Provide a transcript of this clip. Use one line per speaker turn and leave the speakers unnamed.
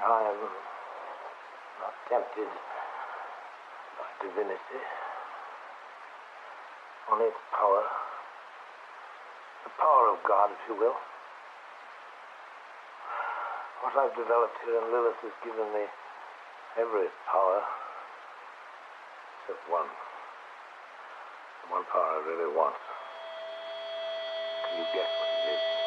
I am not tempted by divinity. Only its power. The power of God, if you will. What I've developed here in Lilith has given me every power except one. The one power I really want. Can you guess what it is?